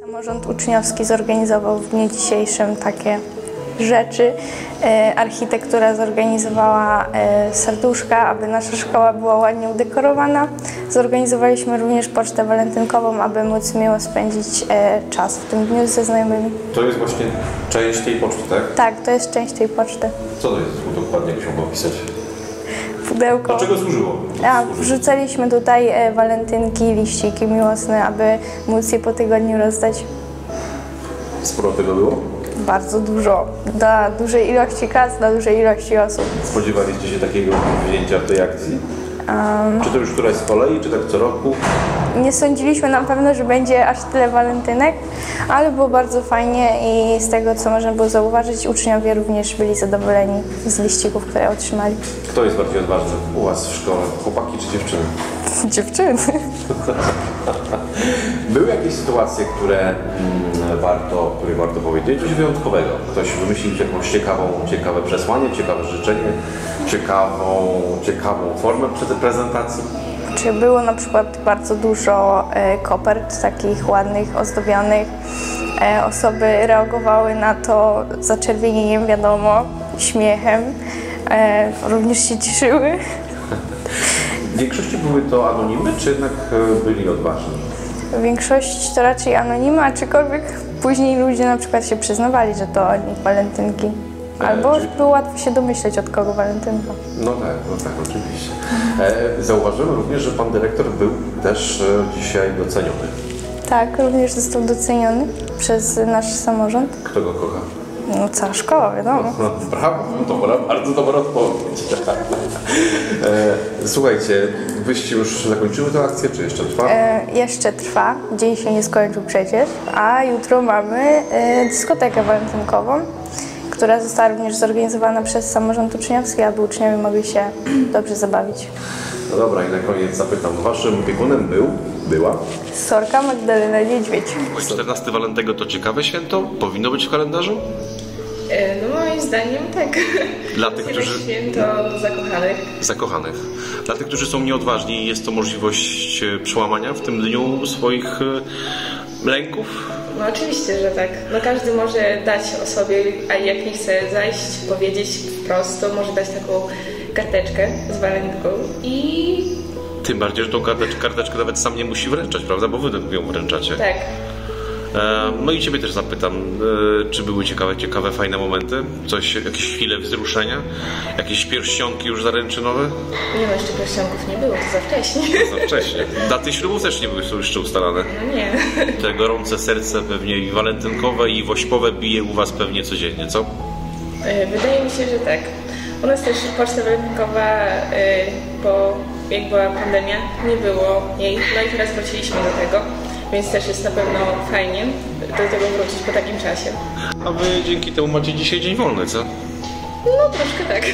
Samorząd uczniowski zorganizował w dniu dzisiejszym takie rzeczy. E, Architektura zorganizowała e, serduszka, aby nasza szkoła była ładnie udekorowana. Zorganizowaliśmy również pocztę walentynkową, aby móc miło spędzić e, czas w tym dniu ze znajomymi. To jest właśnie część tej poczty, tak? Tak, to jest część tej poczty. Co to jest dokładnie, jak się opisać? Pudełko. Do czego służyło? A, wrzucaliśmy tutaj e, walentynki, liściki miłosne, aby móc je po tygodniu rozdać. Sporo tego było? Bardzo dużo, dla dużej ilości klas, dla dużej ilości osób. Spodziewaliście się takiego wzięcia w tej akcji? Czy to już któraś z kolei, czy tak co roku? Nie sądziliśmy na pewno, że będzie aż tyle walentynek, ale było bardzo fajnie i z tego, co można było zauważyć, uczniowie również byli zadowoleni z liścików, które otrzymali. Kto jest bardziej odważny u Was w szkole? Chłopaki czy dziewczyny? Dziewczyny. Były jakieś sytuacje, które mm, warto, które warto powiedzieć? Coś wyjątkowego. Ktoś wymyślił jakąś ciekawą, ciekawe przesłanie, ciekawe życzenie, ciekawą, ciekawą formę przed prezentacji? Czy było na przykład bardzo dużo e, kopert takich ładnych, ozdobionych. E, osoby reagowały na to zaczerwienieniem, wiadomo, śmiechem. E, również się cieszyły. W większości były to anonimy, czy jednak byli odważni? Większość to raczej anonimy, aczkolwiek później ludzie na przykład się przyznawali, że to od nich walentynki. Albo czyli- było łatwo się domyśleć, od kogo walentynka. No tak, no tak, oczywiście. E, zauważyłem również, że pan dyrektor był też e, dzisiaj doceniony. Tak, również został doceniony przez nasz samorząd. Kto go kocha? No cała szkoła, wiadomo. No, brawo, to była bardzo dobra odpowiedź. e, słuchajcie, wyście już zakończyły tę akcję, czy jeszcze trwa? E, jeszcze trwa, dzień się nie skończył przecież, a jutro mamy e, dyskotekę walentynkową, która została również zorganizowana przez samorząd uczniowski, aby uczniowie mogli się dobrze zabawić. No dobra, i na koniec zapytam, waszym opiekunem był, była? Sorka Magdalena Niedźwiedź. 14 walentego to ciekawe święto? Powinno być w kalendarzu? E, No moim zdaniem tak. Dla tych, którzy... święto zakochanych. Zakochanych. Dla tych, którzy są nieodważni, jest to możliwość e, przełamania w tym dniu swoich e, lęków? No oczywiście, że tak. No każdy może dać o sobie, a jak nie chce zajść, powiedzieć wprost, to może dać taką karteczkę z walentynką i Tym bardziej, że tą karteczkę, karteczkę nawet sam nie musi wręczać, prawda? Bo wy ją wręczacie. tak. E, no i ciebie też zapytam, e, czy były ciekawe, ciekawe, fajne momenty? Coś, jakieś chwile wzruszenia? Jakieś pierścionki już zaręczynowe? Nie no, jeszcze pierścionków nie było, to za wcześnie. Za wcześnie. Daty ślubów też nie były jeszcze ustalane. No nie. Te gorące serce pewnie i walentynkowe i wośpowe bije u was pewnie codziennie, co? E, Wydaje mi się, że tak. U nas też poczta walentynkowa, bo jak była pandemia, nie było jej. No i teraz wróciliśmy do tego, więc też jest na pewno fajnie do tego wrócić po takim czasie. A wy dzięki temu macie dzisiaj dzień wolny, co? No troszkę tak.